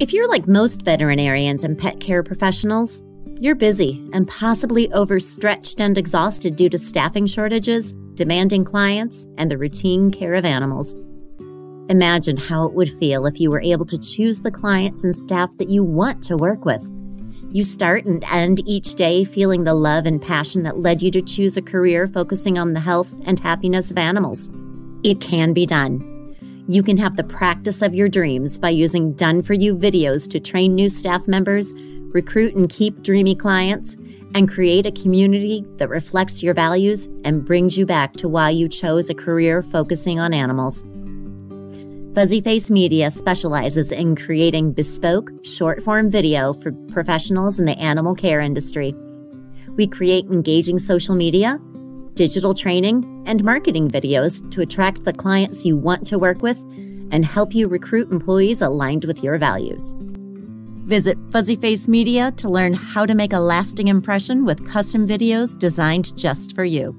If you're like most veterinarians and pet care professionals, you're busy and possibly overstretched and exhausted due to staffing shortages, demanding clients, and the routine care of animals. Imagine how it would feel if you were able to choose the clients and staff that you want to work with. You start and end each day feeling the love and passion that led you to choose a career focusing on the health and happiness of animals. It can be done. You can have the practice of your dreams by using done for you videos to train new staff members, recruit and keep dreamy clients, and create a community that reflects your values and brings you back to why you chose a career focusing on animals. Fuzzy Face Media specializes in creating bespoke, short form video for professionals in the animal care industry. We create engaging social media, digital training, and marketing videos to attract the clients you want to work with and help you recruit employees aligned with your values. Visit Fuzzy Face Media to learn how to make a lasting impression with custom videos designed just for you.